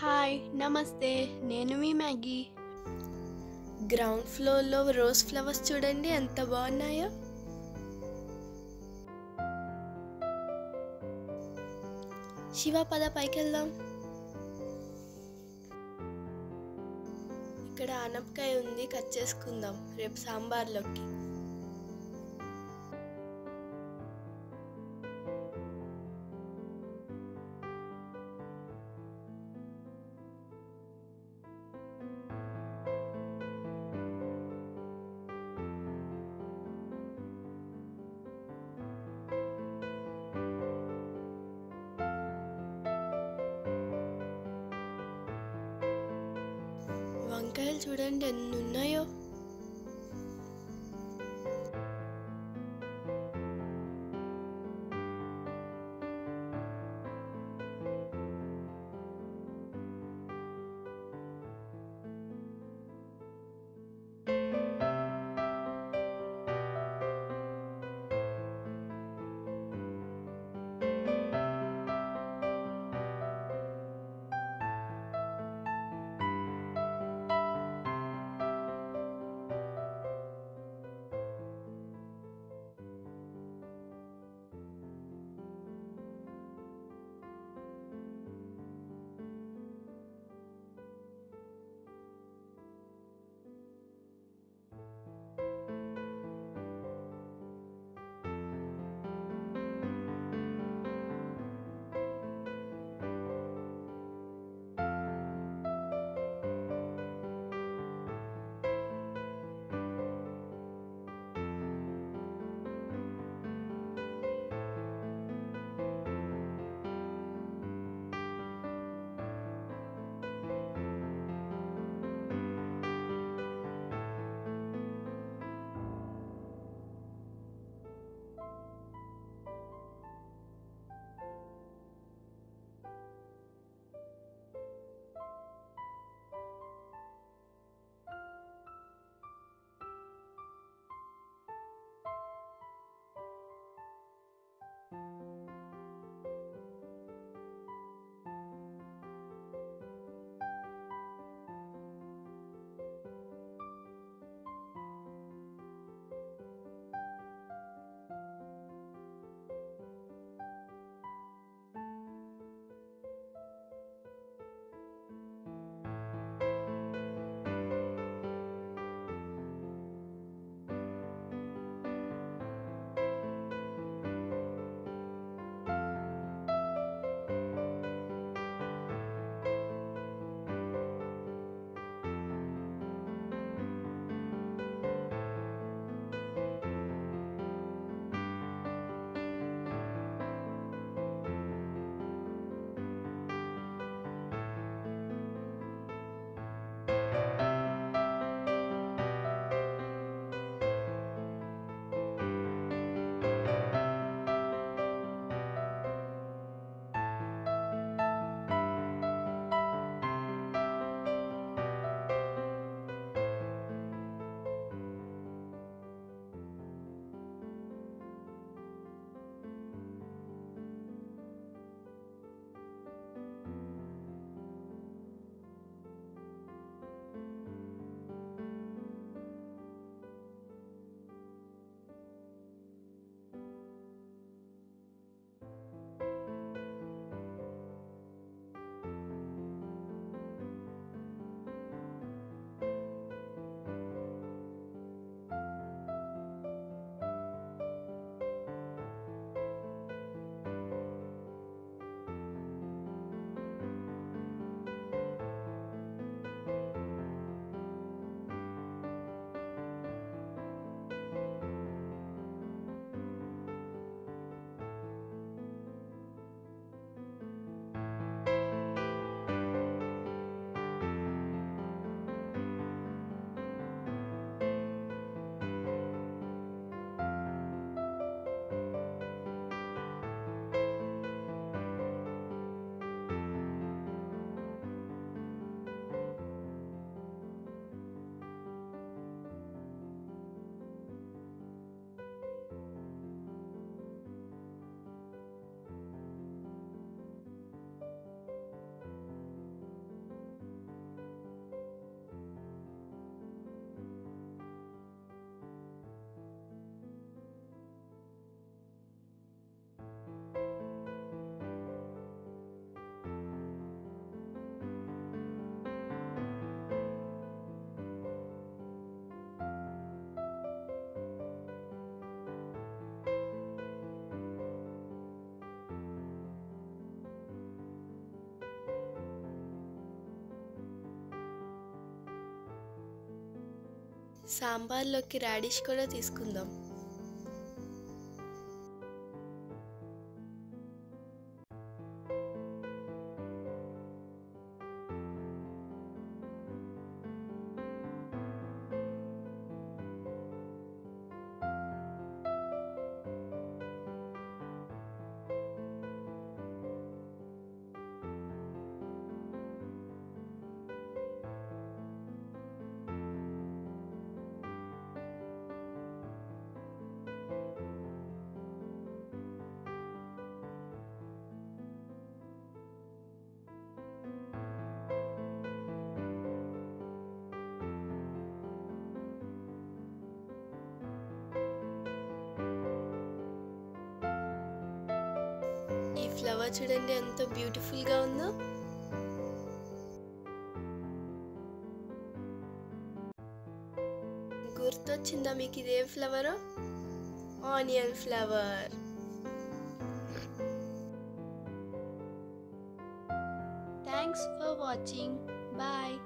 Hi నమస్తే నేను మీ మ్యాగీ. గ్రౌండ్ ఫ్లోర్లో రోజ్ ఫ్లవర్స్ చూడండి ఎంత బాగున్నాయో. శివ పద పైకి వెళ్దాం ఇక్కడ ఆనపకాయ ఉంది కట్ చేసుకుందాం. రేపు సాంబార్లోకి. వంకాయలు చూడండి ఎన్ని ఉన్నాయో. సాంబార్లోకి రాడిష్ కూడా తీసుకుందాం. ఈ ఫ్లవర్ చూడండి ఎంత బ్యూటిఫుల్గా ఉందో. గుర్తొచ్చిందా మీకు ఇదే flower? Onion flower. Thanks for watching bye